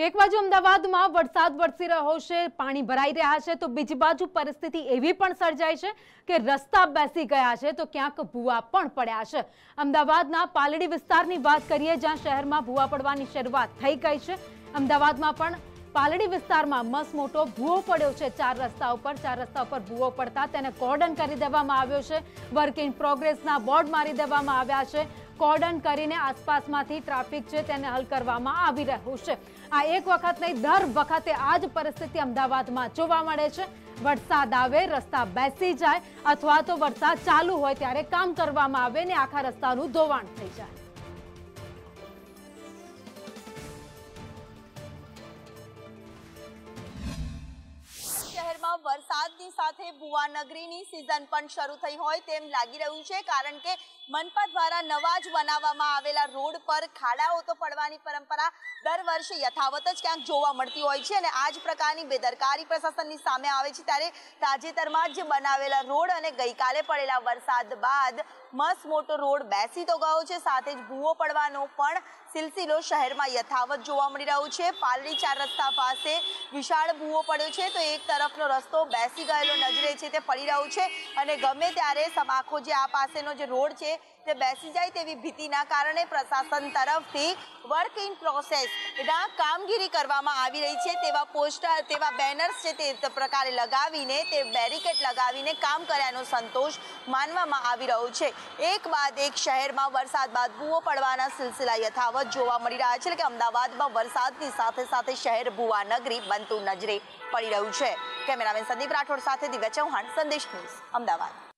એક બાજુ અમદાવાદમાં વરસાદ વરસી રહ્યો છે, પાણી ભરાઈ રહ્યા છે, તો બીજી બાજુ પરિસ્થિતિ એવી પણ સર્જાઈ છે કે રસ્તા બેસી ગયા છે, તો ક્યાંક ભૂવા પણ પડ્યા છે. અમદાવાદના પાલડી વિસ્તારની વાત કરીએ, જ્યાં શહેરમાં ભૂવા પડવાની શરૂઆત થઈ ગઈ છે. અમદાવાદમાં પણ પાલડી વિસ્તારમાં મસ્ત મોટો ભૂવો પડ્યો છે. ચાર રસ્તા ઉપર, ચાર રસ્તા ઉપર ભૂવો પડતા તેને કોર્ડન કરી દેવામાં આવ્યો છે. વર્ક ઇન પ્રોગ્રેસના બોર્ડ મારી દેવામાં આવ્યા છે. કોર્ડન કરીને આસપાસમાંથી ટ્રાફિક છે તેને હલ કરવામાં આવી રહ્યું છે. આ એક વખત નહીં, દર વખતે આ જ પરિસ્થિતિ અમદાવાદમાં જોવા મળે છે. વરસાદ આવે, રસ્તા બેસી જાય અથવા તો વરસાદ ચાલુ હોય ત્યારે કામ કરવામાં આવે ને આખા રસ્તાનું ધોવાણ થઈ જાય. સાથે ભુવાનગરીની સિઝન પણ શરૂ થઈ હોય તેમ લાગી રહ્યું છે, કારણ કે મનપા દ્વારા નવા જ બનાવવામાં આવેલા રોડ પર ખાડાઓ તો પડવાની પરંપરા દર વર્ષે યથાવત જ ક્યાંક જોવા મળતી હોય છે અને આ જ પ્રકારની બેદરકારી પ્રશાસનની સામે આવે છે ત્યારે તાજેતરમાં જ બનાવેલા રોડ અને ગઈકાલે પડેલા વરસાદ બાદ મસ્ત મોટો રોડ બેસી તો ગયો છે, સાથે જ ભૂવો પડવાનો પણ સિલસિલો શહેરમાં યથાવત જોવા મળી રહ્યો છે. પાલડી ચાર રસ્તા પાસે વિશાળ ભૂવો પડ્યો છે, તો એક તરફનો રસ્તો બેસી ગયેલો નજરે છે તે પડી રહ્યું છે અને ગમે ત્યારે સમાખો જે આ પાસેનો જે રોડ છે તે બેસી જાય તેવી ભીતિના કારણે પ્રશાસન તરફથી વર્ક ઇન પ્રોસેસ ના કામગીરી કરવામાં આવી રહી છે. તેવા પોસ્ટર, તેવા બેનર્સ છે તે પ્રકારે લગાવીને, તે બેરિકેડ લગાવીને કામ કર્યાનો સંતોષ માનવામાં આવી રહ્યો છે. એક બાદ એક શહેરમાં વરસાદ બાદ ભૂવો પડવાના સિલસિલા યથાવત જોવા મળી રહ્યા છે. કે અમદાવાદમાં વરસાદની સાથે સાથે શહેર ભુવા નગરી બનતું નજરે પડી રહ્યું છે. કેમેરામેન સંદીપ રાઠોડ સાથે દિવ્યા ચૌહાણ, સંદેશ ન્યૂઝ, અમદાવાદ.